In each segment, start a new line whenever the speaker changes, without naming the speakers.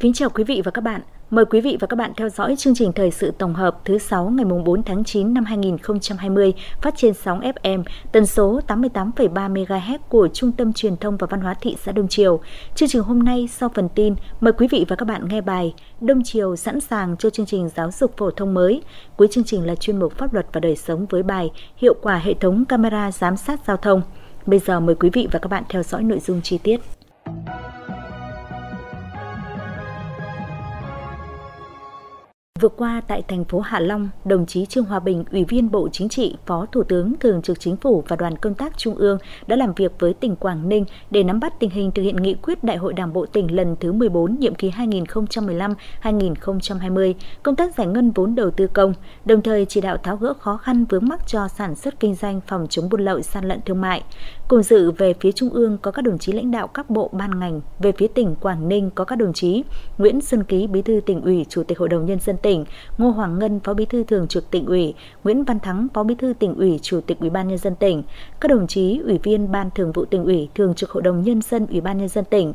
Kính chào quý vị và các bạn. Mời quý vị và các bạn theo dõi chương trình thời sự tổng hợp thứ 6 ngày 4 tháng 9 năm 2020 phát trên sóng FM tần số 88,3 MHz của Trung tâm Truyền thông và Văn hóa thị xã Đông Triều. Chương trình hôm nay sau phần tin, mời quý vị và các bạn nghe bài Đông Triều sẵn sàng cho chương trình giáo dục phổ thông mới. Cuối chương trình là chuyên mục pháp luật và đời sống với bài Hiệu quả hệ thống camera giám sát giao thông. Bây giờ mời quý vị và các bạn theo dõi nội dung chi tiết. Vừa qua tại thành phố Hạ Long, đồng chí Trương Hòa Bình, Ủy viên Bộ Chính trị, Phó Thủ tướng Thường trực Chính phủ và đoàn công tác Trung ương đã làm việc với tỉnh Quảng Ninh để nắm bắt tình hình thực hiện nghị quyết Đại hội Đảng bộ tỉnh lần thứ 14 nhiệm kỳ 2015-2020, công tác giải ngân vốn đầu tư công, đồng thời chỉ đạo tháo gỡ khó khăn vướng mắc cho sản xuất kinh doanh phòng chống buôn lậu gian lận thương mại. Cùng dự về phía Trung ương có các đồng chí lãnh đạo các bộ ban ngành, về phía tỉnh Quảng Ninh có các đồng chí Nguyễn Xuân Ký, Bí thư tỉnh ủy, Chủ tịch Hội đồng Nhân dân tỉnh, Ngô Hoàng Ngân, Phó Bí thư Thường trực tỉnh ủy, Nguyễn Văn Thắng, Phó Bí thư tỉnh ủy, Chủ tịch Ủy ban Nhân dân tỉnh, các đồng chí Ủy viên Ban Thường vụ tỉnh ủy, Thường trực Hội đồng Nhân dân Ủy ban Nhân dân tỉnh,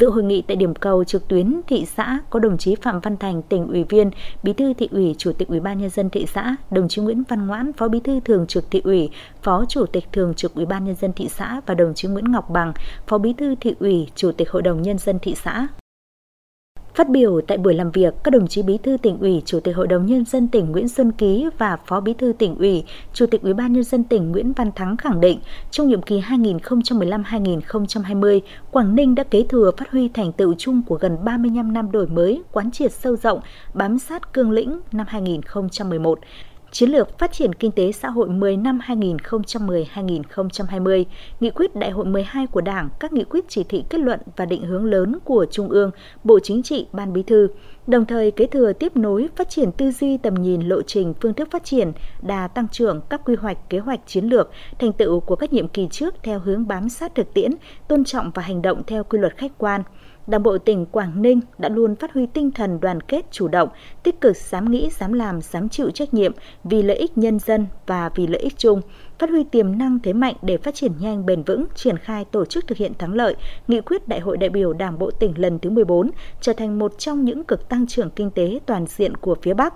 Dự hội nghị tại điểm cầu trực tuyến thị xã có đồng chí Phạm Văn Thành, tỉnh ủy viên, bí thư thị ủy, chủ tịch ủy ban nhân dân thị xã, đồng chí Nguyễn Văn Ngoãn, phó bí thư thường trực thị ủy, phó chủ tịch thường trực ủy ban nhân dân thị xã và đồng chí Nguyễn Ngọc Bằng, phó bí thư thị ủy, chủ tịch hội đồng nhân dân thị xã. Phát biểu tại buổi làm việc, các đồng chí Bí thư tỉnh ủy, Chủ tịch Hội đồng nhân dân tỉnh Nguyễn Xuân Ký và Phó Bí thư tỉnh ủy, Chủ tịch Ủy ban nhân dân tỉnh Nguyễn Văn Thắng khẳng định, trong nhiệm kỳ 2015-2020, Quảng Ninh đã kế thừa phát huy thành tựu chung của gần 35 năm đổi mới, quán triệt sâu rộng, bám sát cương lĩnh năm 2011 Chiến lược Phát triển Kinh tế Xã hội 10 năm 2010-2020, Nghị quyết Đại hội 12 của Đảng, các nghị quyết chỉ thị kết luận và định hướng lớn của Trung ương, Bộ Chính trị, Ban Bí thư, đồng thời kế thừa tiếp nối phát triển tư duy tầm nhìn lộ trình phương thức phát triển, đà tăng trưởng các quy hoạch, kế hoạch chiến lược, thành tựu của các nhiệm kỳ trước theo hướng bám sát thực tiễn, tôn trọng và hành động theo quy luật khách quan – Đảng bộ tỉnh Quảng Ninh đã luôn phát huy tinh thần đoàn kết chủ động, tích cực dám nghĩ, dám làm, dám chịu trách nhiệm vì lợi ích nhân dân và vì lợi ích chung, phát huy tiềm năng thế mạnh để phát triển nhanh bền vững, triển khai tổ chức thực hiện thắng lợi nghị quyết Đại hội đại biểu Đảng bộ tỉnh lần thứ 14 trở thành một trong những cực tăng trưởng kinh tế toàn diện của phía Bắc.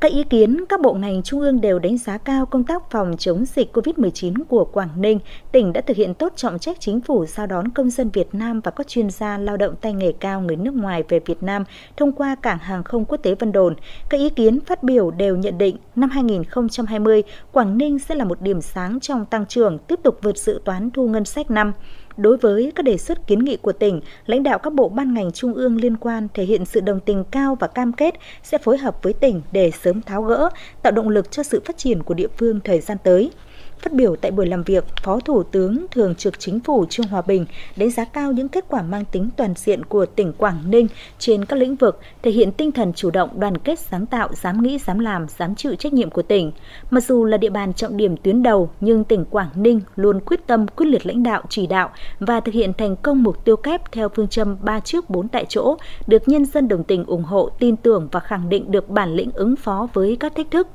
Các ý kiến, các bộ ngành trung ương đều đánh giá cao công tác phòng chống dịch COVID-19 của Quảng Ninh. Tỉnh đã thực hiện tốt trọng trách chính phủ giao đón công dân Việt Nam và các chuyên gia lao động tay nghề cao người nước ngoài về Việt Nam thông qua cảng hàng không quốc tế Vân Đồn. Các ý kiến phát biểu đều nhận định năm 2020, Quảng Ninh sẽ là một điểm sáng trong tăng trưởng, tiếp tục vượt dự toán thu ngân sách năm. Đối với các đề xuất kiến nghị của tỉnh, lãnh đạo các bộ ban ngành trung ương liên quan thể hiện sự đồng tình cao và cam kết sẽ phối hợp với tỉnh để sớm tháo gỡ, tạo động lực cho sự phát triển của địa phương thời gian tới. Phát biểu tại buổi làm việc, Phó Thủ tướng Thường trực Chính phủ Trương Hòa Bình đánh giá cao những kết quả mang tính toàn diện của tỉnh Quảng Ninh trên các lĩnh vực, thể hiện tinh thần chủ động đoàn kết sáng tạo, dám nghĩ, dám làm, dám chịu trách nhiệm của tỉnh. Mặc dù là địa bàn trọng điểm tuyến đầu, nhưng tỉnh Quảng Ninh luôn quyết tâm quyết liệt lãnh đạo, chỉ đạo và thực hiện thành công mục tiêu kép theo phương châm ba trước bốn tại chỗ, được nhân dân đồng tình ủng hộ, tin tưởng và khẳng định được bản lĩnh ứng phó với các thách thức.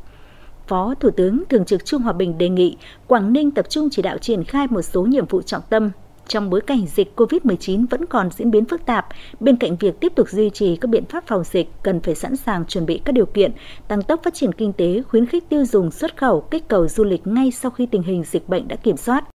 Phó Thủ tướng Thường trực Trung Hòa Bình đề nghị Quảng Ninh tập trung chỉ đạo triển khai một số nhiệm vụ trọng tâm trong bối cảnh dịch COVID-19 vẫn còn diễn biến phức tạp, bên cạnh việc tiếp tục duy trì các biện pháp phòng dịch, cần phải sẵn sàng chuẩn bị các điều kiện, tăng tốc phát triển kinh tế, khuyến khích tiêu dùng xuất khẩu, kích cầu du lịch ngay sau khi tình hình dịch bệnh đã kiểm soát.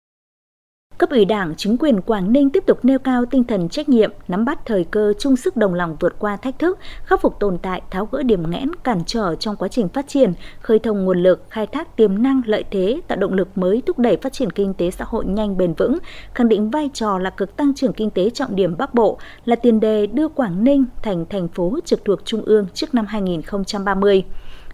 Cấp ủy Đảng, chính quyền Quảng Ninh tiếp tục nêu cao tinh thần trách nhiệm, nắm bắt thời cơ chung sức đồng lòng vượt qua thách thức, khắc phục tồn tại, tháo gỡ điểm nghẽn cản trở trong quá trình phát triển, khơi thông nguồn lực, khai thác tiềm năng lợi thế, tạo động lực mới thúc đẩy phát triển kinh tế xã hội nhanh bền vững, khẳng định vai trò là cực tăng trưởng kinh tế trọng điểm Bắc Bộ, là tiền đề đưa Quảng Ninh thành thành phố trực thuộc trung ương trước năm 2030.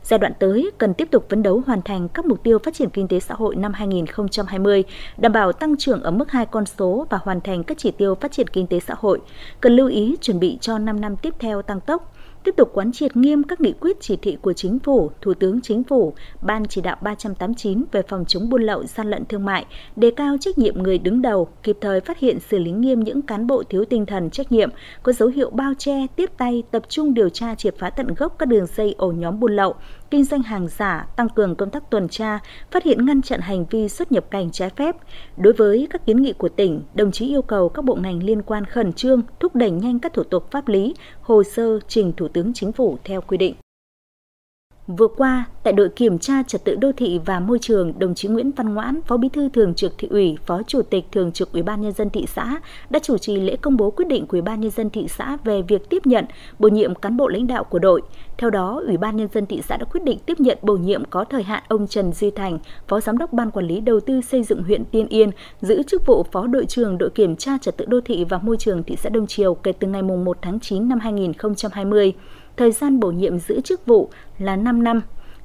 Giai đoạn tới cần tiếp tục phấn đấu hoàn thành các mục tiêu phát triển kinh tế xã hội năm 2020, đảm bảo tăng trưởng ở mức hai con số và hoàn thành các chỉ tiêu phát triển kinh tế xã hội. Cần lưu ý chuẩn bị cho 5 năm tiếp theo tăng tốc tiếp tục quán triệt nghiêm các nghị quyết chỉ thị của Chính phủ, Thủ tướng Chính phủ, Ban chỉ đạo 389 về phòng chống buôn lậu gian lận thương mại, đề cao trách nhiệm người đứng đầu, kịp thời phát hiện xử lý nghiêm những cán bộ thiếu tinh thần trách nhiệm, có dấu hiệu bao che, tiếp tay, tập trung điều tra triệt phá tận gốc các đường dây ổ nhóm buôn lậu, kinh doanh hàng giả, tăng cường công tác tuần tra, phát hiện ngăn chặn hành vi xuất nhập cảnh trái phép. Đối với các kiến nghị của tỉnh, đồng chí yêu cầu các bộ ngành liên quan khẩn trương thúc đẩy nhanh các thủ tục pháp lý, hồ sơ trình Thủ tướng Chính phủ theo quy định. Vừa qua, tại đội kiểm tra trật tự đô thị và môi trường, đồng chí Nguyễn Văn Ngoãn, Phó Bí thư Thường trực Thị ủy, Phó Chủ tịch Thường trực Ủy ban nhân dân thị xã đã chủ trì lễ công bố quyết định của Ủy ban nhân dân thị xã về việc tiếp nhận, bổ nhiệm cán bộ lãnh đạo của đội. Theo đó, Ủy ban nhân dân thị xã đã quyết định tiếp nhận bổ nhiệm có thời hạn ông Trần Duy Thành, Phó Giám đốc Ban Quản lý Đầu tư xây dựng huyện Tiên Yên, giữ chức vụ Phó đội trưởng đội kiểm tra trật tự đô thị và môi trường thị xã Đông Triều kể từ ngày 1 tháng 9 năm 2020 thời gian bổ nhiệm giữ chức vụ là 5 năm.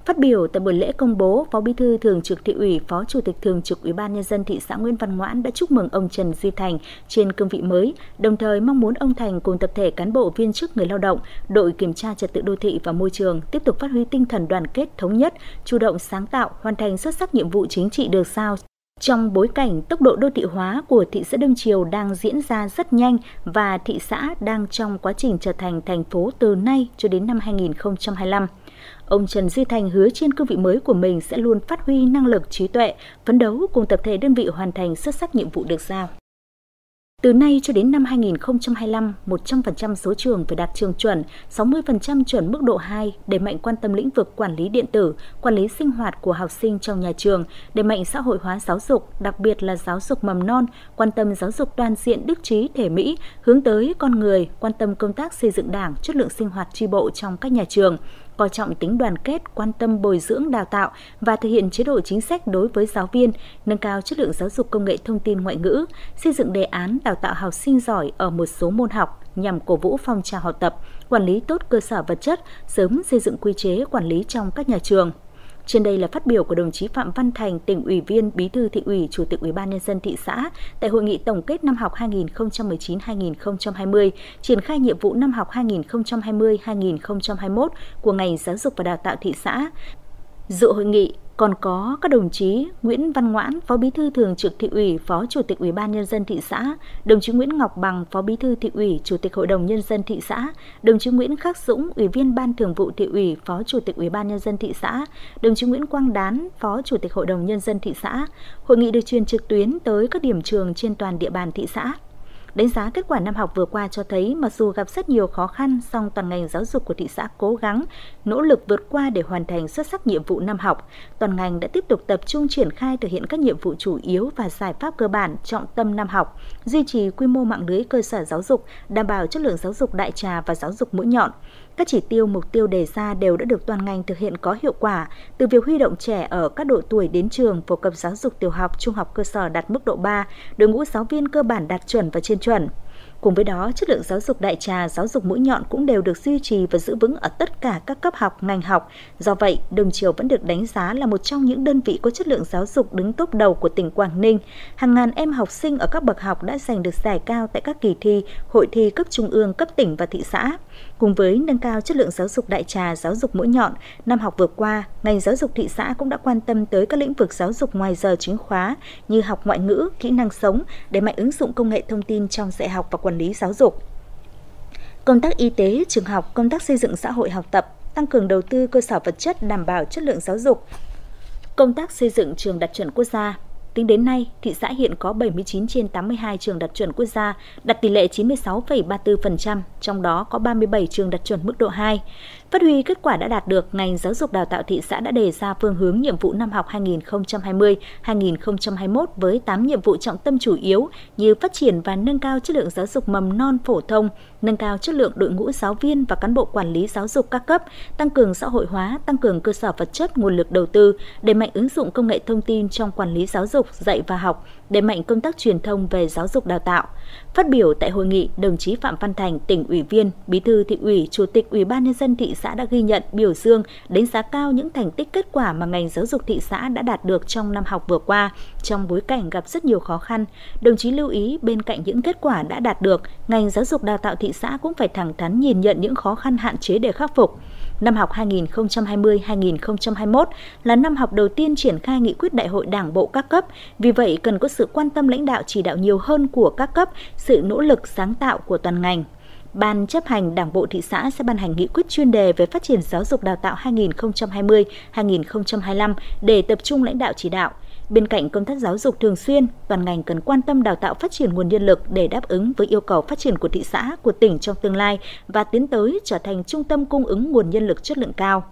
Phát biểu tại buổi lễ công bố, Phó Bí thư Thường trực Thị ủy, Phó Chủ tịch Thường trực Ủy ban nhân dân thị xã Nguyễn Văn Ngoãn đã chúc mừng ông Trần Duy Thành trên cương vị mới, đồng thời mong muốn ông Thành cùng tập thể cán bộ viên chức người lao động, đội kiểm tra trật tự đô thị và môi trường tiếp tục phát huy tinh thần đoàn kết thống nhất, chủ động sáng tạo, hoàn thành xuất sắc nhiệm vụ chính trị được sao trong bối cảnh tốc độ đô thị hóa của thị xã Đông Triều đang diễn ra rất nhanh và thị xã đang trong quá trình trở thành thành phố từ nay cho đến năm 2025. Ông Trần Duy Thành hứa trên cương vị mới của mình sẽ luôn phát huy năng lực trí tuệ, phấn đấu cùng tập thể đơn vị hoàn thành xuất sắc nhiệm vụ được giao. Từ nay cho đến năm 2025, 100% số trường phải đạt trường chuẩn, 60% chuẩn mức độ 2, đẩy mạnh quan tâm lĩnh vực quản lý điện tử, quản lý sinh hoạt của học sinh trong nhà trường, đẩy mạnh xã hội hóa giáo dục, đặc biệt là giáo dục mầm non, quan tâm giáo dục toàn diện đức trí thể mỹ, hướng tới con người, quan tâm công tác xây dựng đảng, chất lượng sinh hoạt tri bộ trong các nhà trường, coi trọng tính đoàn kết, quan tâm bồi dưỡng đào tạo và thực hiện chế độ chính sách đối với giáo viên, nâng cao chất lượng giáo dục công nghệ thông tin ngoại ngữ, xây dựng đề án đào tạo học sinh giỏi ở một số môn học nhằm cổ vũ phong trào học tập, quản lý tốt cơ sở vật chất, sớm xây dựng quy chế quản lý trong các nhà trường. Trên đây là phát biểu của đồng chí Phạm Văn Thành, tỉnh ủy viên, bí thư thị ủy, chủ tịch ủy ban nhân dân thị xã tại hội nghị tổng kết năm học 2019-2020, triển khai nhiệm vụ năm học 2020-2021 của ngành giáo dục và đào tạo thị xã. Dự hội nghị còn có các đồng chí Nguyễn Văn Ngoãn, Phó Bí thư Thường trực Thị ủy, Phó Chủ tịch Ủy ban nhân dân thị xã, đồng chí Nguyễn Ngọc Bằng, Phó Bí thư Thị ủy, Chủ tịch Hội đồng nhân dân thị xã, đồng chí Nguyễn Khắc Dũng, Ủy viên Ban Thường vụ Thị ủy, Phó Chủ tịch Ủy ban nhân dân thị xã, đồng chí Nguyễn Quang Đán, Phó Chủ tịch Hội đồng nhân dân thị xã. Hội nghị được truyền trực tuyến tới các điểm trường trên toàn địa bàn thị xã. Đánh giá kết quả năm học vừa qua cho thấy mặc dù gặp rất nhiều khó khăn, song toàn ngành giáo dục của thị xã cố gắng, nỗ lực vượt qua để hoàn thành xuất sắc nhiệm vụ năm học. Toàn ngành đã tiếp tục tập trung triển khai thực hiện các nhiệm vụ chủ yếu và giải pháp cơ bản trọng tâm năm học, duy trì quy mô mạng lưới cơ sở giáo dục, đảm bảo chất lượng giáo dục đại trà và giáo dục mũi nhọn. Các chỉ tiêu mục tiêu đề ra đều đã được toàn ngành thực hiện có hiệu quả, từ việc huy động trẻ ở các độ tuổi đến trường, phổ cập giáo dục tiểu học, trung học cơ sở đạt mức độ 3, đội ngũ giáo viên cơ bản đạt chuẩn và trên chuẩn. Cùng với đó, chất lượng giáo dục đại trà, giáo dục mũi nhọn cũng đều được duy trì và giữ vững ở tất cả các cấp học, ngành học. Do vậy, Đồng Triều vẫn được đánh giá là một trong những đơn vị có chất lượng giáo dục đứng top đầu của tỉnh Quảng Ninh. Hàng ngàn em học sinh ở các bậc học đã giành được giải cao tại các kỳ thi, hội thi cấp trung ương, cấp tỉnh và thị xã. Cùng với nâng cao chất lượng giáo dục đại trà giáo dục mũi nhọn, năm học vừa qua, ngành giáo dục thị xã cũng đã quan tâm tới các lĩnh vực giáo dục ngoài giờ chính khóa như học ngoại ngữ, kỹ năng sống, để mạnh ứng dụng công nghệ thông tin trong dạy học và quản lý giáo dục. Công tác y tế, trường học, công tác xây dựng xã hội học tập, tăng cường đầu tư cơ sở vật chất đảm bảo chất lượng giáo dục, công tác xây dựng trường đạt chuẩn quốc gia, Tính đến nay, thị xã hiện có 79 trên 82 trường đạt chuẩn quốc gia, đạt tỷ lệ 96,34%, trong đó có 37 trường đạt chuẩn mức độ 2. Phát huy kết quả đã đạt được, ngành giáo dục đào tạo thị xã đã đề ra phương hướng nhiệm vụ năm học 2020-2021 với 8 nhiệm vụ trọng tâm chủ yếu như phát triển và nâng cao chất lượng giáo dục mầm non phổ thông, nâng cao chất lượng đội ngũ giáo viên và cán bộ quản lý giáo dục các cấp, tăng cường xã hội hóa, tăng cường cơ sở vật chất, nguồn lực đầu tư, đẩy mạnh ứng dụng công nghệ thông tin trong quản lý giáo dục, dạy và học, đẩy mạnh công tác truyền thông về giáo dục đào tạo. Phát biểu tại hội nghị, đồng chí Phạm Văn Thành, tỉnh ủy viên, bí thư thị ủy, chủ tịch ủy ban nhân dân thị xã đã ghi nhận, biểu dương, đánh giá cao những thành tích kết quả mà ngành giáo dục thị xã đã đạt được trong năm học vừa qua, trong bối cảnh gặp rất nhiều khó khăn. Đồng chí lưu ý bên cạnh những kết quả đã đạt được, ngành giáo dục đào tạo thị xã cũng phải thẳng thắn nhìn nhận những khó khăn hạn chế để khắc phục. Năm học 2020-2021 là năm học đầu tiên triển khai nghị quyết đại hội đảng bộ các cấp, vì vậy cần có sự quan tâm lãnh đạo chỉ đạo nhiều hơn của các cấp, sự nỗ lực sáng tạo của toàn ngành. Ban chấp hành Đảng bộ thị xã sẽ ban hành nghị quyết chuyên đề về phát triển giáo dục đào tạo 2020-2025 để tập trung lãnh đạo chỉ đạo. Bên cạnh công tác giáo dục thường xuyên, toàn ngành cần quan tâm đào tạo phát triển nguồn nhân lực để đáp ứng với yêu cầu phát triển của thị xã, của tỉnh trong tương lai và tiến tới trở thành trung tâm cung ứng nguồn nhân lực chất lượng cao.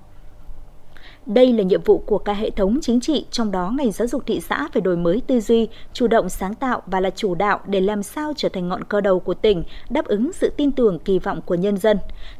Đây là nhiệm vụ của cả hệ thống chính trị, trong đó ngành giáo dục thị xã phải đổi mới tư duy, chủ động sáng tạo và là chủ đạo để làm sao trở thành ngọn cờ đầu của tỉnh, đáp ứng sự tin tưởng kỳ vọng của nhân dân.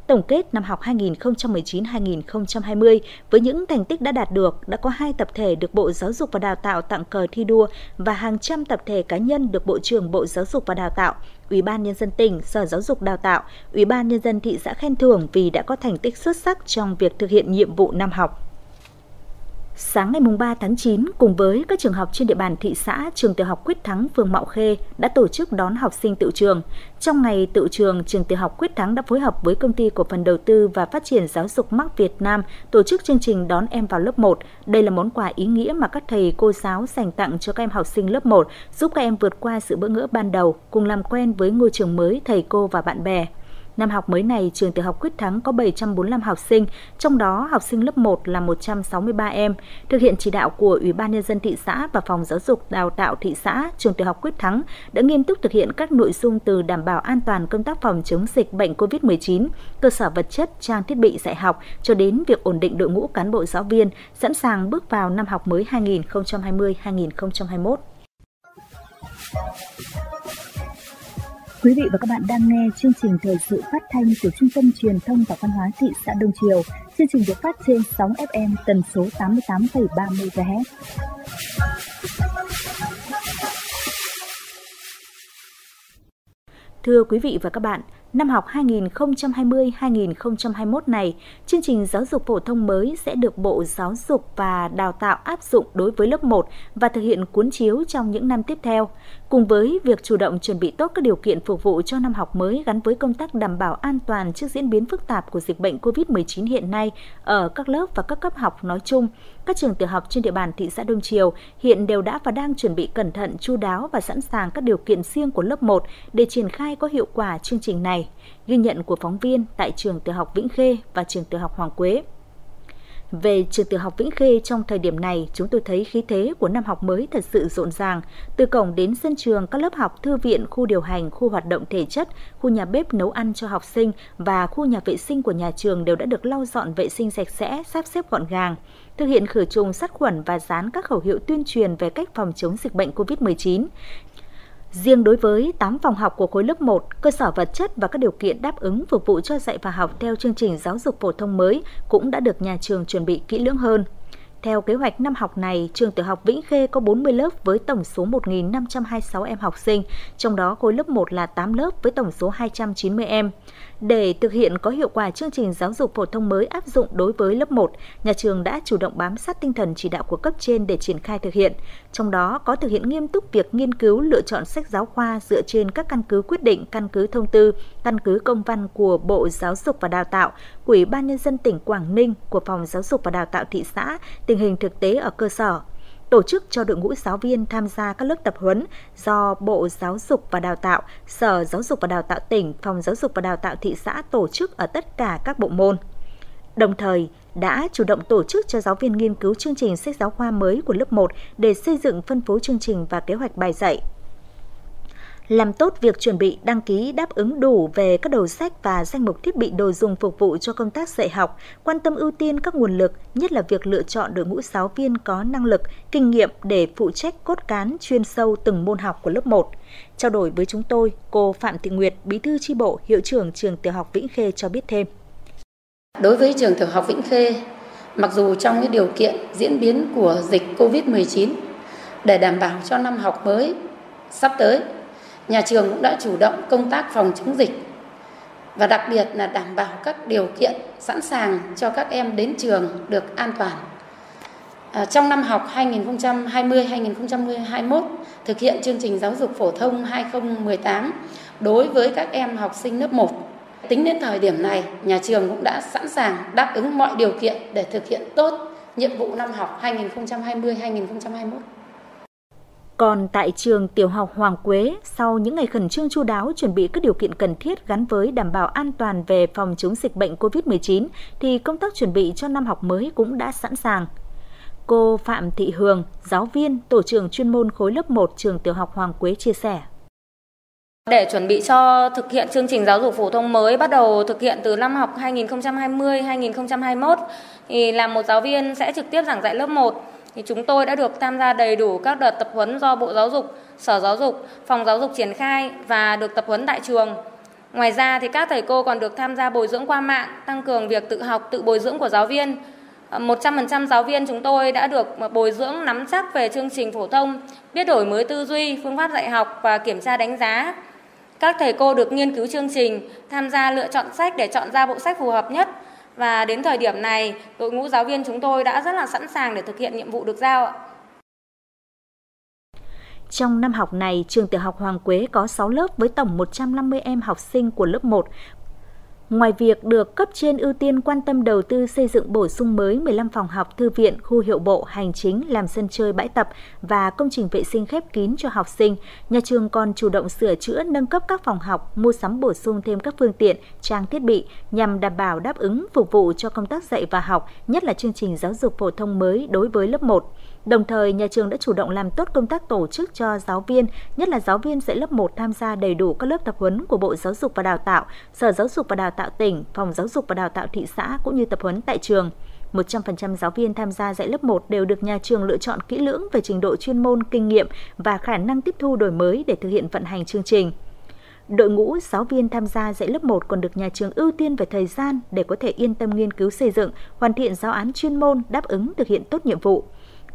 Tổng kết năm học 2019-2020 với những thành tích đã đạt được, đã có hai tập thể được Bộ Giáo dục và Đào tạo tặng cờ thi đua và hàng trăm tập thể cá nhân được Bộ trưởng Bộ Giáo dục và Đào tạo Ủy ban nhân dân tỉnh, Sở Giáo dục Đào tạo, Ủy ban nhân dân thị xã khen thưởng vì đã có thành tích xuất sắc trong việc thực hiện nhiệm vụ năm học. Sáng ngày 3 tháng 9, cùng với các trường học trên địa bàn thị xã, trường tiểu học Quyết Thắng, phường Mạo Khê đã tổ chức đón học sinh tự trường. Trong ngày tự trường, trường tiểu học Quyết Thắng đã phối hợp với công ty cổ phần đầu tư và phát triển giáo dục Mắc Việt Nam tổ chức chương trình đón em vào lớp 1. Đây là món quà ý nghĩa mà các thầy cô giáo dành tặng cho các em học sinh lớp 1, giúp các em vượt qua sự bỡ ngỡ ban đầu, cùng làm quen với ngôi trường mới, thầy cô và bạn bè. Năm học mới này, trường tiểu học Quyết Thắng có 745 học sinh, trong đó học sinh lớp 1 là 163 em. Thực hiện chỉ đạo của Ủy ban Nhân dân thị xã và Phòng Giáo dục Đào tạo thị xã, trường tiểu học Quyết Thắng đã nghiêm túc thực hiện các nội dung từ đảm bảo an toàn công tác phòng chống dịch bệnh COVID-19, cơ sở vật chất, trang thiết bị dạy học cho đến việc ổn định đội ngũ cán bộ giáo viên, sẵn sàng bước vào năm học mới 2020-2021. Quý vị và các bạn đang nghe chương trình thời sự phát thanh của Trung tâm Truyền thông và Văn hóa thị xã Đông Triều. Chương trình được phát trên sóng FM tần số 88,3 MHz. Thưa quý vị và các bạn, năm học 2020-2021 này, chương trình giáo dục phổ thông mới sẽ được Bộ Giáo dục và Đào tạo áp dụng đối với lớp 1 và thực hiện cuốn chiếu trong những năm tiếp theo. Cùng với việc chủ động chuẩn bị tốt các điều kiện phục vụ cho năm học mới gắn với công tác đảm bảo an toàn trước diễn biến phức tạp của dịch bệnh COVID-19 hiện nay ở các lớp và các cấp học nói chung, các trường tiểu học trên địa bàn thị xã Đông Triều hiện đều đã và đang chuẩn bị cẩn thận, chu đáo và sẵn sàng các điều kiện riêng của lớp 1 để triển khai có hiệu quả chương trình này ghi nhận của phóng viên tại trường tiểu học Vĩnh Khê và trường tiểu học Hoàng Quế. Về trường tiểu học Vĩnh Khê trong thời điểm này, chúng tôi thấy khí thế của năm học mới thật sự rộn ràng. Từ cổng đến sân trường, các lớp học, thư viện, khu điều hành, khu hoạt động thể chất, khu nhà bếp nấu ăn cho học sinh và khu nhà vệ sinh của nhà trường đều đã được lau dọn vệ sinh sạch sẽ, sắp xếp gọn gàng thực hiện khử trùng sát khuẩn và dán các khẩu hiệu tuyên truyền về cách phòng chống dịch bệnh COVID-19. Riêng đối với 8 phòng học của khối lớp 1, cơ sở vật chất và các điều kiện đáp ứng phục vụ cho dạy và học theo chương trình giáo dục phổ thông mới cũng đã được nhà trường chuẩn bị kỹ lưỡng hơn. Theo kế hoạch năm học này, trường tiểu học Vĩnh Khê có 40 lớp với tổng số 1.526 em học sinh, trong đó khối lớp 1 là 8 lớp với tổng số 290 em. Để thực hiện có hiệu quả chương trình giáo dục phổ thông mới áp dụng đối với lớp 1, nhà trường đã chủ động bám sát tinh thần chỉ đạo của cấp trên để triển khai thực hiện. Trong đó có thực hiện nghiêm túc việc nghiên cứu lựa chọn sách giáo khoa dựa trên các căn cứ quyết định, căn cứ thông tư, căn cứ công văn của Bộ Giáo dục và Đào tạo, của Ủy ban nhân dân tỉnh Quảng Ninh, của Phòng Giáo dục và Đào tạo thị xã, tình hình thực tế ở cơ sở, tổ chức cho đội ngũ giáo viên tham gia các lớp tập huấn do Bộ Giáo dục và Đào tạo, Sở Giáo dục và Đào tạo tỉnh, Phòng Giáo dục và Đào tạo thị xã tổ chức ở tất cả các bộ môn. Đồng thời, đã chủ động tổ chức cho giáo viên nghiên cứu chương trình sách giáo khoa mới của lớp 1 để xây dựng phân phối chương trình và kế hoạch bài dạy làm tốt việc chuẩn bị đăng ký đáp ứng đủ về các đầu sách và danh mục thiết bị đồ dùng phục vụ cho công tác dạy học, quan tâm ưu tiên các nguồn lực, nhất là việc lựa chọn đội ngũ giáo viên có năng lực, kinh nghiệm để phụ trách cốt cán chuyên sâu từng môn học của lớp 1. Trao đổi với chúng tôi, cô Phạm Thị Nguyệt, Bí thư tri bộ, hiệu
trưởng trường tiểu học Vĩnh Khê cho biết thêm. Đối với trường tiểu học Vĩnh Khê, mặc dù trong những điều kiện diễn biến của dịch COVID-19 để đảm bảo cho năm học mới sắp tới nhà trường cũng đã chủ động công tác phòng chống dịch và đặc biệt là đảm bảo các điều kiện sẵn sàng cho các em đến trường được an toàn. À, trong năm học 2020-2021 thực hiện chương trình giáo dục phổ thông 2018 đối với các em học sinh lớp 1. Tính đến thời điểm này, nhà trường cũng đã sẵn sàng đáp ứng mọi điều kiện để thực hiện tốt nhiệm vụ năm học 2020-2021.
Còn tại trường tiểu học Hoàng Quế, sau những ngày khẩn trương chu đáo chuẩn bị các điều kiện cần thiết gắn với đảm bảo an toàn về phòng chống dịch bệnh COVID-19, thì công tác chuẩn bị cho năm học mới cũng đã sẵn sàng. Cô Phạm Thị Hường, giáo viên, tổ trưởng chuyên môn khối lớp 1 trường tiểu học Hoàng Quế chia sẻ. Để chuẩn bị
cho thực hiện chương trình giáo dục
phổ thông mới bắt đầu thực hiện từ năm học 2020-2021 thì làm một giáo viên sẽ trực tiếp giảng dạy lớp 1 thì chúng tôi đã được tham gia đầy đủ các đợt tập huấn do Bộ
Giáo dục, Sở Giáo dục, Phòng Giáo dục triển khai và được tập huấn tại trường. Ngoài ra thì các thầy cô còn được tham gia bồi dưỡng qua mạng, tăng cường việc tự học, tự bồi dưỡng của giáo viên. 100% ờ, giáo viên chúng tôi đã được ờ, bồi dưỡng nắm chắc về chương trình phổ thông, biết đổi mới tư
duy, phương pháp dạy học và kiểm tra đánh giá.
Các thầy cô được nghiên cứu chương trình, tham gia lựa chọn sách để chọn ra bộ sách phù hợp nhất, và đến thời điểm này, đội ngũ giáo viên chúng tôi đã rất là sẵn sàng để thực hiện nhiệm vụ được giao ạ.
Trong năm học này, trường tiểu học Hoàng Quế có 6 lớp với tổng 150 em học sinh của lớp 1 Ngoài việc được cấp trên ưu tiên quan tâm đầu tư xây dựng bổ sung mới 15 phòng học, thư viện, khu hiệu bộ, hành chính, làm sân chơi, bãi tập và công trình vệ sinh khép kín cho học sinh, nhà trường còn chủ động sửa chữa, nâng cấp các phòng học, mua sắm bổ sung thêm các phương tiện, trang thiết bị nhằm đảm bảo đáp ứng phục vụ cho công tác dạy và học, nhất là chương trình giáo dục phổ thông mới đối với lớp 1. Đồng thời, nhà trường đã chủ động làm tốt công tác tổ chức cho giáo viên, nhất là giáo viên dạy lớp 1 tham gia đầy đủ các lớp tập huấn của Bộ Giáo dục và Đào tạo, Sở Giáo dục và Đào tạo tỉnh, Phòng Giáo dục và Đào tạo thị xã cũng như tập huấn tại trường. 100% giáo viên tham gia dạy lớp 1 đều được nhà trường lựa chọn kỹ lưỡng về trình độ chuyên môn, kinh nghiệm và khả năng tiếp thu đổi mới để thực hiện vận hành chương trình. Đội ngũ giáo viên tham gia dạy lớp 1 còn được nhà trường ưu tiên về thời gian để có thể yên tâm nghiên cứu xây dựng, hoàn thiện giáo án chuyên môn đáp ứng thực hiện tốt nhiệm vụ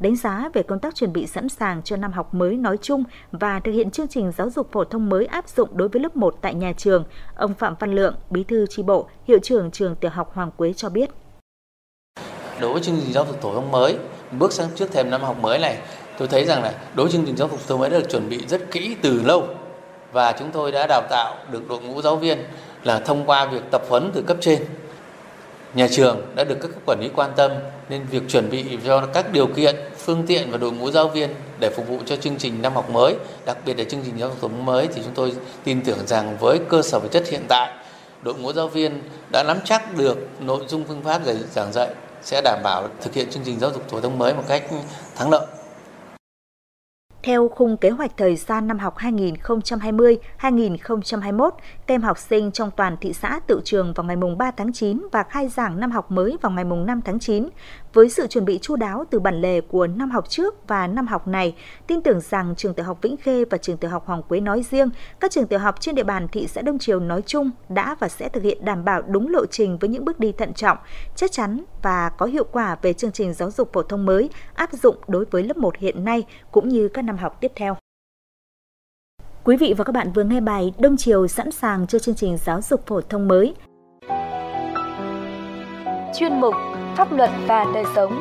đánh giá về công tác chuẩn bị sẵn sàng cho năm học mới nói chung và thực hiện chương trình giáo dục phổ thông mới áp dụng đối với lớp 1 tại nhà trường, ông Phạm Văn Lượng, Bí thư tri bộ, hiệu trưởng trường tiểu học Hoàng Quế cho biết.
Đối với chương trình giáo dục phổ thông mới, bước sang trước thêm năm học mới này, tôi thấy rằng là đối với chương trình giáo dục phổ thông mới đã được chuẩn bị rất kỹ từ lâu và chúng tôi đã đào tạo được đội ngũ giáo viên là thông qua việc tập huấn từ cấp trên nhà trường đã được các cấp quản lý quan tâm nên việc chuẩn bị cho các điều kiện, phương tiện và đội ngũ giáo viên để phục vụ cho chương trình năm học mới, đặc biệt là chương trình giáo dục mới thì chúng tôi tin tưởng rằng với cơ sở vật chất hiện tại, đội ngũ giáo viên đã nắm chắc được nội dung phương pháp giảng dạy sẽ đảm bảo thực hiện chương trình giáo dục phổ thông mới một cách thắng lợi.
Theo khung kế hoạch thời gian năm học 2020-2021, tem học sinh trong toàn thị xã tự trường vào ngày 3 tháng 9 và khai giảng năm học mới vào ngày 5 tháng 9. Với sự chuẩn bị chu đáo từ bản lề của năm học trước và năm học này, tin tưởng rằng trường tiểu học Vĩnh Khê và trường tiểu học Hoàng Quế nói riêng, các trường tiểu học trên địa bàn thị xã Đông Triều nói chung đã và sẽ thực hiện đảm bảo đúng lộ trình với những bước đi thận trọng, chắc chắn và có hiệu quả về chương trình giáo dục phổ thông mới áp dụng đối với lớp 1 hiện nay cũng như các năm học tiếp theo. Quý vị và các bạn vừa nghe bài Đông Triều sẵn sàng cho chương trình giáo dục phổ thông mới.
Chuyên mục pháp luật và đời sống.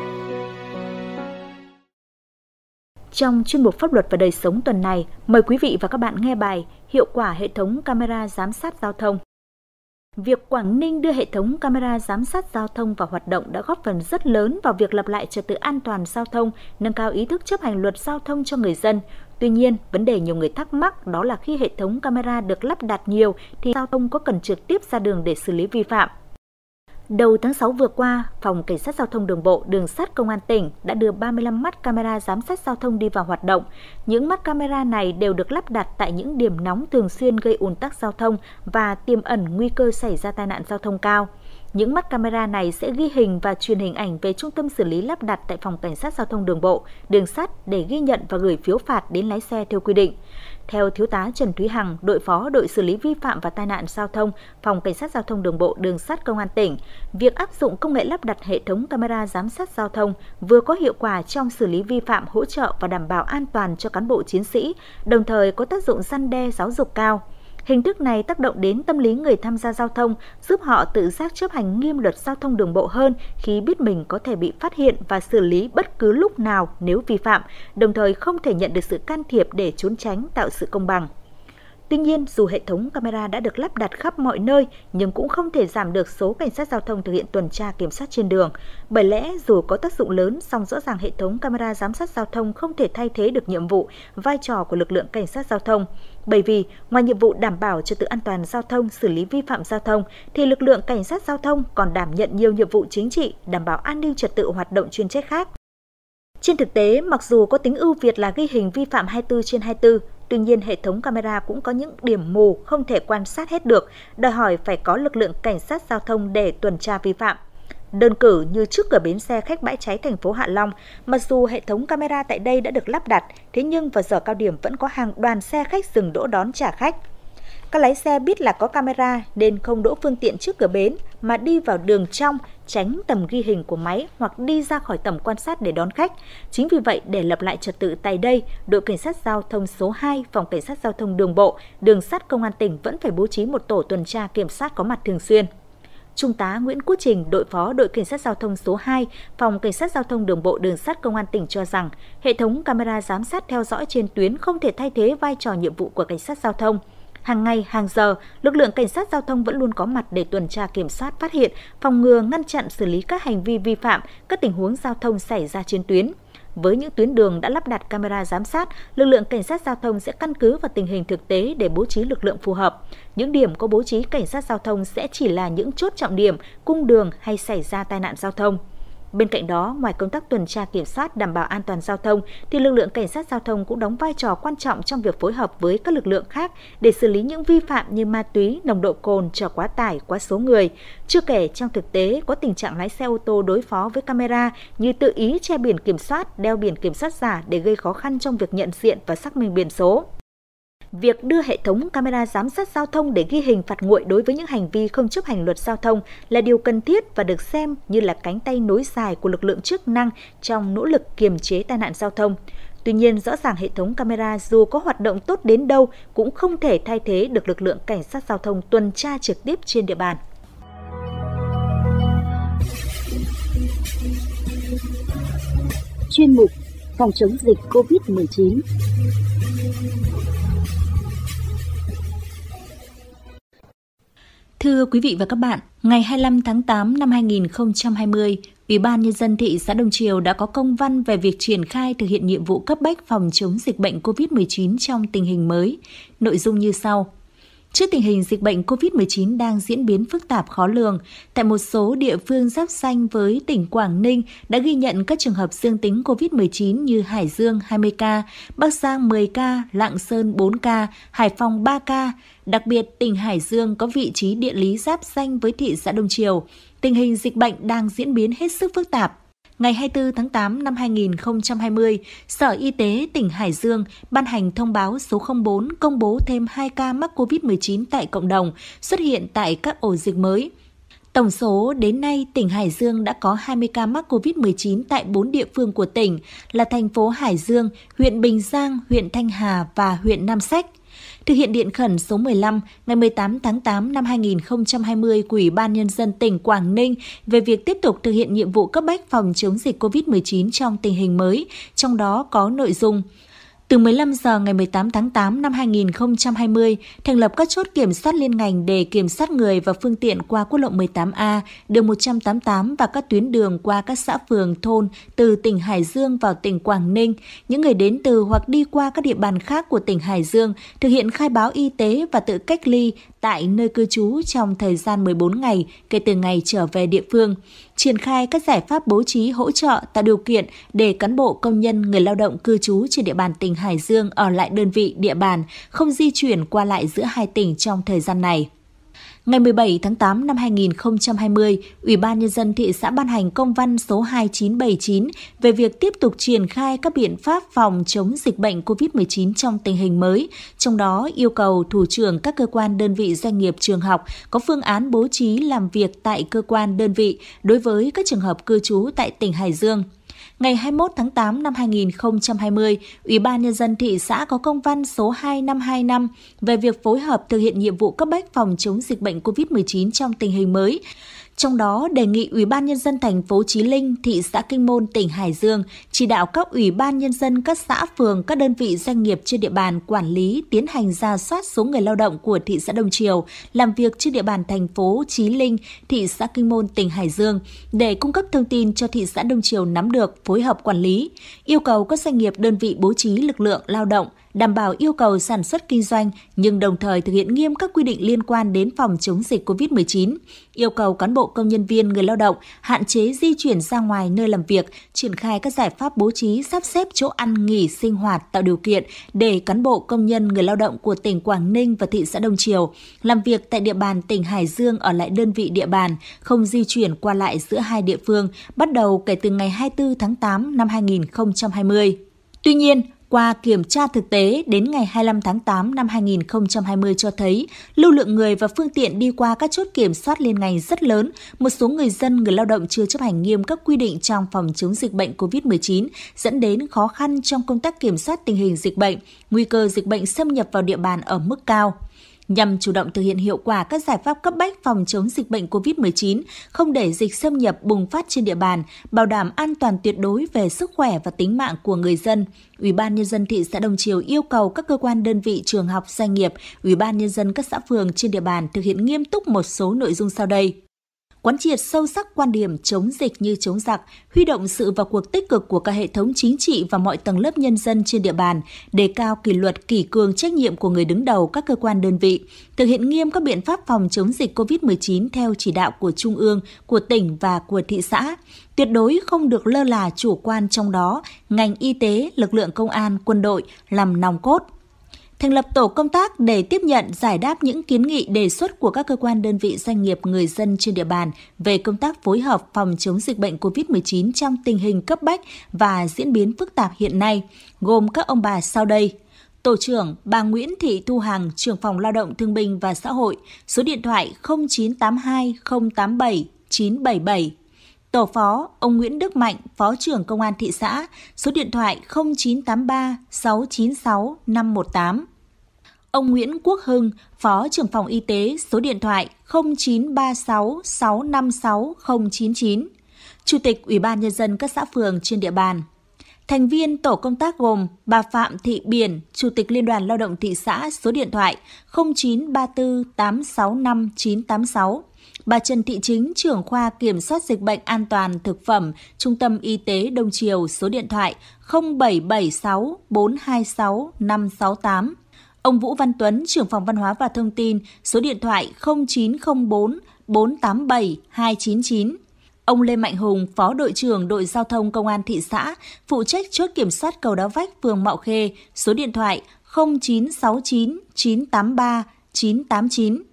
Trong chuyên mục pháp luật và đời sống tuần này, mời quý vị và các bạn nghe bài Hiệu quả hệ thống camera giám sát giao thông. Việc Quảng Ninh đưa hệ thống camera giám sát giao thông vào hoạt động đã góp phần rất lớn vào việc lập lại trật tự an toàn giao thông, nâng cao ý thức chấp hành luật giao thông cho người dân. Tuy nhiên, vấn đề nhiều người thắc mắc đó là khi hệ thống camera được lắp đặt nhiều thì giao thông có cần trực tiếp ra đường để xử lý vi phạm. Đầu tháng 6 vừa qua, Phòng Cảnh sát Giao thông Đường bộ Đường sắt Công an tỉnh đã đưa 35 mắt camera giám sát giao thông đi vào hoạt động. Những mắt camera này đều được lắp đặt tại những điểm nóng thường xuyên gây ùn tắc giao thông và tiềm ẩn nguy cơ xảy ra tai nạn giao thông cao. Những mắt camera này sẽ ghi hình và truyền hình ảnh về trung tâm xử lý lắp đặt tại Phòng Cảnh sát Giao thông Đường bộ, Đường sắt để ghi nhận và gửi phiếu phạt đến lái xe theo quy định. Theo Thiếu tá Trần Thúy Hằng, đội phó đội xử lý vi phạm và tai nạn giao thông, Phòng Cảnh sát Giao thông Đường bộ Đường sắt Công an tỉnh, việc áp dụng công nghệ lắp đặt hệ thống camera giám sát giao thông vừa có hiệu quả trong xử lý vi phạm hỗ trợ và đảm bảo an toàn cho cán bộ chiến sĩ, đồng thời có tác dụng răn đe giáo dục cao. Hình thức này tác động đến tâm lý người tham gia giao thông, giúp họ tự giác chấp hành nghiêm luật giao thông đường bộ hơn khi biết mình có thể bị phát hiện và xử lý bất cứ lúc nào nếu vi phạm, đồng thời không thể nhận được sự can thiệp để trốn tránh tạo sự công bằng. Tuy nhiên, dù hệ thống camera đã được lắp đặt khắp mọi nơi nhưng cũng không thể giảm được số cảnh sát giao thông thực hiện tuần tra kiểm soát trên đường. Bởi lẽ dù có tác dụng lớn, song rõ ràng hệ thống camera giám sát giao thông không thể thay thế được nhiệm vụ, vai trò của lực lượng cảnh sát giao thông. Bởi vì, ngoài nhiệm vụ đảm bảo trật tự an toàn giao thông, xử lý vi phạm giao thông, thì lực lượng cảnh sát giao thông còn đảm nhận nhiều nhiệm vụ chính trị, đảm bảo an ninh trật tự hoạt động chuyên trách khác. Trên thực tế, mặc dù có tính ưu việt là ghi hình vi phạm 24 trên 24, tuy nhiên hệ thống camera cũng có những điểm mù không thể quan sát hết được, đòi hỏi phải có lực lượng cảnh sát giao thông để tuần tra vi phạm đơn cử như trước cửa bến xe khách bãi cháy thành phố Hạ Long, mặc dù hệ thống camera tại đây đã được lắp đặt, thế nhưng vào giờ cao điểm vẫn có hàng đoàn xe khách dừng đỗ đón trả khách. Các lái xe biết là có camera nên không đỗ phương tiện trước cửa bến mà đi vào đường trong, tránh tầm ghi hình của máy hoặc đi ra khỏi tầm quan sát để đón khách. Chính vì vậy, để lập lại trật tự tại đây, đội cảnh sát giao thông số 2, phòng cảnh sát giao thông đường bộ, đường sắt công an tỉnh vẫn phải bố trí một tổ tuần tra kiểm soát có mặt thường xuyên. Trung tá Nguyễn Quốc Trình, đội phó đội cảnh sát giao thông số 2, phòng cảnh sát giao thông đường bộ đường sắt công an tỉnh cho rằng, hệ thống camera giám sát theo dõi trên tuyến không thể thay thế vai trò nhiệm vụ của cảnh sát giao thông. Hàng ngày, hàng giờ, lực lượng cảnh sát giao thông vẫn luôn có mặt để tuần tra kiểm soát phát hiện, phòng ngừa, ngăn chặn xử lý các hành vi vi phạm, các tình huống giao thông xảy ra trên tuyến. Với những tuyến đường đã lắp đặt camera giám sát, lực lượng cảnh sát giao thông sẽ căn cứ vào tình hình thực tế để bố trí lực lượng phù hợp. Những điểm có bố trí cảnh sát giao thông sẽ chỉ là những chốt trọng điểm, cung đường hay xảy ra tai nạn giao thông. Bên cạnh đó, ngoài công tác tuần tra kiểm soát đảm bảo an toàn giao thông, thì lực lượng cảnh sát giao thông cũng đóng vai trò quan trọng trong việc phối hợp với các lực lượng khác để xử lý những vi phạm như ma túy, nồng độ cồn, trở quá tải, quá số người. Chưa kể, trong thực tế có tình trạng lái xe ô tô đối phó với camera như tự ý che biển kiểm soát, đeo biển kiểm soát giả để gây khó khăn trong việc nhận diện và xác minh biển số việc đưa hệ thống camera giám sát giao thông để ghi hình phạt nguội đối với những hành vi không chấp hành luật giao thông là điều cần thiết và được xem như là cánh tay nối dài của lực lượng chức năng trong nỗ lực kiềm chế tai nạn giao thông. Tuy nhiên, rõ ràng hệ thống camera dù có hoạt động tốt đến đâu cũng không thể thay thế được lực lượng cảnh sát giao thông tuần tra trực tiếp trên địa bàn.
Chuyên mục Phòng chống dịch COVID-19
Thưa quý vị và các bạn, ngày 25 tháng 8 năm 2020, Ủy ban Nhân dân thị xã Đông Triều đã có công văn về việc triển khai thực hiện nhiệm vụ cấp bách phòng chống dịch bệnh COVID-19 trong tình hình mới. Nội dung như sau. Trước tình hình dịch bệnh COVID-19 đang diễn biến phức tạp khó lường, tại một số địa phương giáp xanh với tỉnh Quảng Ninh đã ghi nhận các trường hợp dương tính COVID-19 như Hải Dương 20 ca, Bắc Giang 10 ca, Lạng Sơn 4 ca, Hải Phòng 3 ca. Đặc biệt, tỉnh Hải Dương có vị trí địa lý giáp xanh với thị xã Đông Triều. Tình hình dịch bệnh đang diễn biến hết sức phức tạp ngày 24 tháng 8 năm 2020, Sở Y tế tỉnh Hải Dương ban hành thông báo số 04 công bố thêm 2 ca mắc COVID-19 tại cộng đồng xuất hiện tại các ổ dịch mới. Tổng số đến nay tỉnh Hải Dương đã có 20 ca mắc COVID-19 tại 4 địa phương của tỉnh là thành phố Hải Dương, huyện Bình Giang, huyện Thanh Hà và huyện Nam Sách thực hiện điện khẩn số 15 ngày 18 tháng 8 năm 2020 của Ủy ban Nhân dân tỉnh Quảng Ninh về việc tiếp tục thực hiện nhiệm vụ cấp bách phòng chống dịch COVID-19 trong tình hình mới, trong đó có nội dung từ 15 giờ ngày 18 tháng 8 năm 2020, thành lập các chốt kiểm soát liên ngành để kiểm soát người và phương tiện qua quốc lộ 18A, đường 188 và các tuyến đường qua các xã phường thôn từ tỉnh Hải Dương vào tỉnh Quảng Ninh. Những người đến từ hoặc đi qua các địa bàn khác của tỉnh Hải Dương thực hiện khai báo y tế và tự cách ly tại nơi cư trú trong thời gian 14 ngày kể từ ngày trở về địa phương, triển khai các giải pháp bố trí hỗ trợ tạo điều kiện để cán bộ công nhân người lao động cư trú trên địa bàn tỉnh Hải Dương ở lại đơn vị địa bàn, không di chuyển qua lại giữa hai tỉnh trong thời gian này. Ngày 17 tháng 8 năm 2020, Ủy ban Nhân dân thị xã ban hành công văn số 2979 về việc tiếp tục triển khai các biện pháp phòng chống dịch bệnh COVID-19 trong tình hình mới, trong đó yêu cầu thủ trưởng các cơ quan đơn vị doanh nghiệp trường học có phương án bố trí làm việc tại cơ quan đơn vị đối với các trường hợp cư trú tại tỉnh Hải Dương ngày 21 tháng 8 năm 2020, Ủy ban Nhân dân thị xã có công văn số 2525 về việc phối hợp thực hiện nhiệm vụ cấp bách phòng chống dịch bệnh COVID-19 trong tình hình mới trong đó đề nghị Ủy ban nhân dân thành phố Chí Linh, thị xã Kinh Môn, tỉnh Hải Dương chỉ đạo các ủy ban nhân dân các xã phường, các đơn vị doanh nghiệp trên địa bàn quản lý tiến hành ra soát số người lao động của thị xã Đông Triều làm việc trên địa bàn thành phố Chí Linh, thị xã Kinh Môn, tỉnh Hải Dương để cung cấp thông tin cho thị xã Đông Triều nắm được, phối hợp quản lý, yêu cầu các doanh nghiệp đơn vị bố trí lực lượng lao động đảm bảo yêu cầu sản xuất kinh doanh nhưng đồng thời thực hiện nghiêm các quy định liên quan đến phòng chống dịch COVID-19, yêu cầu cán bộ công nhân viên người lao động hạn chế di chuyển ra ngoài nơi làm việc, triển khai các giải pháp bố trí sắp xếp chỗ ăn nghỉ sinh hoạt tạo điều kiện để cán bộ công nhân người lao động của tỉnh Quảng Ninh và thị xã Đông Triều làm việc tại địa bàn tỉnh Hải Dương ở lại đơn vị địa bàn, không di chuyển qua lại giữa hai địa phương bắt đầu kể từ ngày 24 tháng 8 năm 2020. Tuy nhiên, qua kiểm tra thực tế đến ngày 25 tháng 8 năm 2020 cho thấy lưu lượng người và phương tiện đi qua các chốt kiểm soát liên ngành rất lớn, một số người dân, người lao động chưa chấp hành nghiêm các quy định trong phòng chống dịch bệnh COVID-19 dẫn đến khó khăn trong công tác kiểm soát tình hình dịch bệnh, nguy cơ dịch bệnh xâm nhập vào địa bàn ở mức cao nhằm chủ động thực hiện hiệu quả các giải pháp cấp bách phòng chống dịch bệnh COVID-19, không để dịch xâm nhập bùng phát trên địa bàn, bảo đảm an toàn tuyệt đối về sức khỏe và tính mạng của người dân. Ủy ban nhân dân thị xã Đồng Triều yêu cầu các cơ quan đơn vị trường học doanh nghiệp, ủy ban nhân dân các xã phường trên địa bàn thực hiện nghiêm túc một số nội dung sau đây quán triệt sâu sắc quan điểm chống dịch như chống giặc, huy động sự vào cuộc tích cực của cả hệ thống chính trị và mọi tầng lớp nhân dân trên địa bàn, đề cao kỷ luật kỷ cương trách nhiệm của người đứng đầu các cơ quan đơn vị, thực hiện nghiêm các biện pháp phòng chống dịch COVID-19 theo chỉ đạo của Trung ương, của tỉnh và của thị xã, tuyệt đối không được lơ là chủ quan trong đó, ngành y tế, lực lượng công an, quân đội làm nòng cốt – thành lập tổ công tác để tiếp nhận giải đáp những kiến nghị đề xuất của các cơ quan đơn vị doanh nghiệp người dân trên địa bàn về công tác phối hợp phòng chống dịch bệnh COVID-19 trong tình hình cấp bách và diễn biến phức tạp hiện nay, gồm các ông bà sau đây. Tổ trưởng bà Nguyễn Thị Thu Hằng, trưởng phòng Lao động Thương binh và Xã hội, số điện thoại 0982 087 977 Tổ phó, ông Nguyễn Đức Mạnh, Phó trưởng Công an thị xã, số điện thoại 0983 696 518. Ông Nguyễn Quốc Hưng, Phó trưởng phòng y tế, số điện thoại 0936 656 099. Chủ tịch Ủy ban Nhân dân các xã phường trên địa bàn. Thành viên tổ công tác gồm bà Phạm Thị Biển, Chủ tịch Liên đoàn Lao động Thị xã, số điện thoại 0934 865 986 bà Trần Thị Chính, trưởng khoa kiểm soát dịch bệnh an toàn thực phẩm, Trung tâm Y tế Đông Triều, số điện thoại 0776 426 568. Ông Vũ Văn Tuấn, trưởng phòng văn hóa và thông tin, số điện thoại 0904 487 299. Ông Lê Mạnh Hùng, Phó đội trưởng đội giao thông công an thị xã, phụ trách chốt kiểm soát cầu Đá Vách, phường Mạo Khê, số điện thoại 0969 983 989.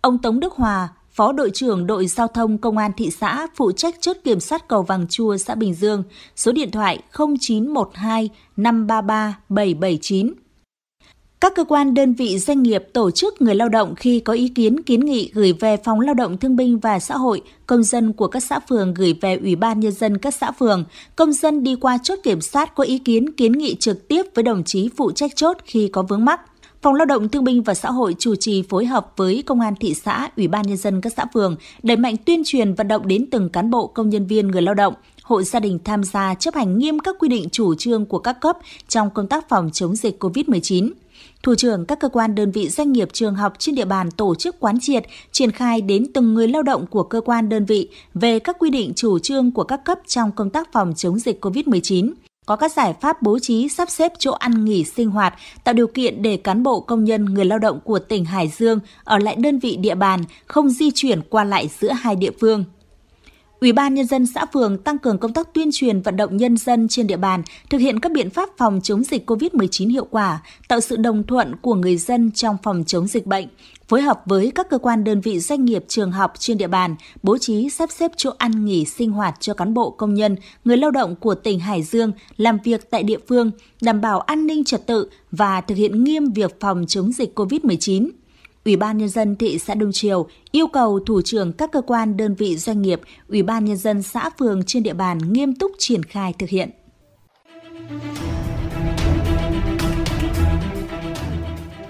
Ông Tống Đức Hòa, Phó đội trưởng đội giao thông công an thị xã phụ trách chốt kiểm soát cầu Vàng Chua xã Bình Dương, số điện thoại 0912 533 779. Các cơ quan đơn vị doanh nghiệp tổ chức người lao động khi có ý kiến kiến nghị gửi về Phòng Lao động Thương binh và Xã hội, công dân của các xã phường gửi về Ủy ban Nhân dân các xã phường, công dân đi qua chốt kiểm soát có ý kiến kiến nghị trực tiếp với đồng chí phụ trách chốt khi có vướng mắc. Phòng Lao động Thương binh và Xã hội chủ trì phối hợp với Công an thị xã, Ủy ban nhân dân các xã phường đẩy mạnh tuyên truyền vận động đến từng cán bộ công nhân viên người lao động, hộ gia đình tham gia chấp hành nghiêm các quy định chủ trương của các cấp trong công tác phòng chống dịch COVID-19. Thủ trưởng các cơ quan đơn vị doanh nghiệp trường học trên địa bàn tổ chức quán triệt, triển khai đến từng người lao động của cơ quan đơn vị về các quy định chủ trương của các cấp trong công tác phòng chống dịch COVID-19 có các giải pháp bố trí sắp xếp chỗ ăn nghỉ sinh hoạt, tạo điều kiện để cán bộ công nhân người lao động của tỉnh Hải Dương ở lại đơn vị địa bàn, không di chuyển qua lại giữa hai địa phương. Ủy ban nhân dân xã phường tăng cường công tác tuyên truyền vận động nhân dân trên địa bàn thực hiện các biện pháp phòng chống dịch COVID-19 hiệu quả, tạo sự đồng thuận của người dân trong phòng chống dịch bệnh, phối hợp với các cơ quan đơn vị doanh nghiệp trường học trên địa bàn bố trí sắp xếp chỗ ăn nghỉ sinh hoạt cho cán bộ công nhân, người lao động của tỉnh Hải Dương làm việc tại địa phương, đảm bảo an ninh trật tự và thực hiện nghiêm việc phòng chống dịch COVID-19. Ủy ban nhân dân thị xã Đông Triều yêu cầu thủ trưởng các cơ quan đơn vị doanh nghiệp, Ủy ban nhân dân xã phường trên địa bàn nghiêm túc triển
khai thực hiện.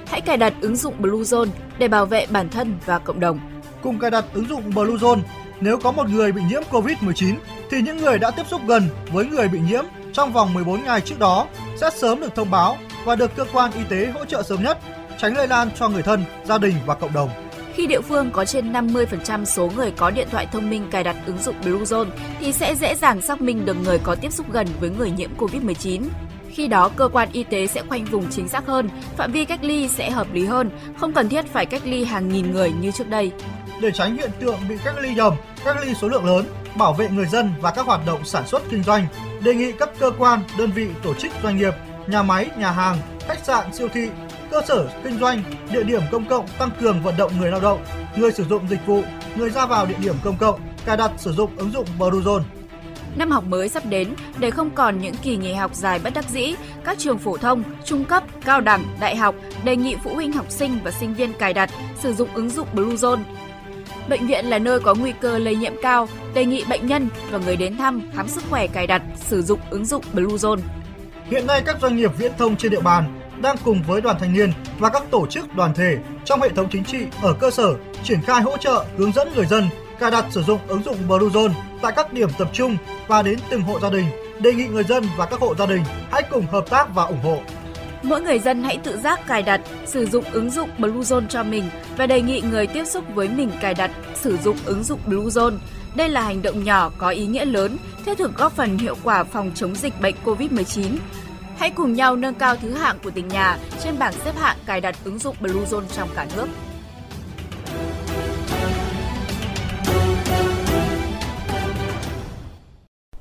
Hãy cài đặt ứng dụng Bluezone để bảo vệ bản thân và cộng đồng. Cùng cài
đặt ứng dụng Bluezone, nếu có một người bị nhiễm COVID-19 thì những người đã tiếp xúc gần với người bị nhiễm trong vòng 14 ngày trước đó sẽ sớm được thông báo và được cơ quan y tế hỗ trợ sớm nhất tránh lây lan cho người thân, gia đình và cộng đồng.
Khi địa phương có trên 50% số người có điện thoại thông minh cài đặt ứng dụng Bluezone thì sẽ dễ dàng xác minh được người có tiếp xúc gần với người nhiễm COVID-19. Khi đó, cơ quan y tế sẽ khoanh vùng chính xác hơn, phạm vi cách ly sẽ hợp lý hơn, không cần thiết phải cách ly hàng nghìn người như trước đây.
Để tránh hiện tượng bị cách ly nhầm, cách ly số lượng lớn, bảo vệ người dân và các hoạt động sản xuất kinh doanh, đề nghị các cơ quan, đơn vị, tổ chức doanh nghiệp, nhà máy, nhà hàng, khách sạn, siêu thị cơ sở kinh doanh, địa điểm công cộng tăng cường vận động người lao động, người sử dụng dịch vụ, người ra vào địa điểm công cộng, cài đặt sử dụng ứng dụng Bluezone.
Năm học mới sắp đến, để không còn những kỳ nghỉ học dài bất đắc dĩ, các trường phổ thông, trung cấp, cao đẳng, đại học đề nghị phụ huynh học sinh và sinh viên cài đặt, sử dụng ứng dụng Bluezone. Bệnh viện là nơi có nguy cơ lây nhiễm cao, đề nghị bệnh nhân và người đến thăm khám sức khỏe cài đặt,
sử dụng ứng dụng Bluezone. Hiện nay các doanh nghiệp viễn thông trên địa bàn đang cùng với đoàn thanh niên và các tổ chức đoàn thể trong hệ thống chính trị ở cơ sở triển khai hỗ trợ hướng dẫn người dân cài đặt sử dụng ứng dụng Bluezone tại các điểm tập trung và đến từng hộ gia đình, đề nghị người dân và các hộ gia đình hãy cùng hợp tác và ủng hộ.
Mỗi người dân hãy tự giác cài đặt, sử dụng ứng dụng Bluezone cho mình và đề nghị người tiếp xúc với mình cài đặt, sử dụng ứng dụng Bluezone. Đây là hành động nhỏ có ý nghĩa lớn, thiết thực góp phần hiệu quả phòng chống dịch bệnh COVID-19, Hãy cùng nhau nâng cao thứ hạng của tỉnh nhà trên bảng xếp hạng cài đặt ứng dụng Bluezone trong cả nước.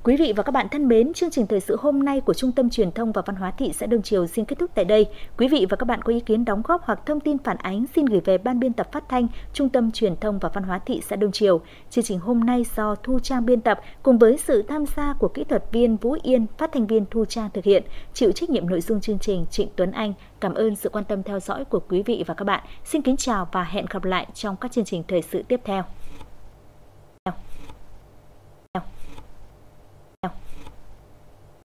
Quý vị và các bạn thân
mến, chương trình thời sự hôm nay của Trung tâm Truyền thông và Văn hóa thị xã Đông Triều xin kết thúc tại đây. Quý vị và các bạn có ý kiến đóng góp hoặc thông tin phản ánh xin gửi về Ban biên tập phát thanh Trung tâm Truyền thông và Văn hóa thị xã Đông Triều. Chương trình hôm nay do Thu Trang biên tập cùng với sự tham gia của kỹ thuật viên Vũ Yên, phát thanh viên Thu Trang thực hiện, chịu trách nhiệm nội dung chương trình Trịnh Tuấn Anh. Cảm ơn sự quan tâm theo dõi của quý vị và các bạn. Xin kính chào và hẹn gặp lại trong các chương trình thời sự tiếp theo.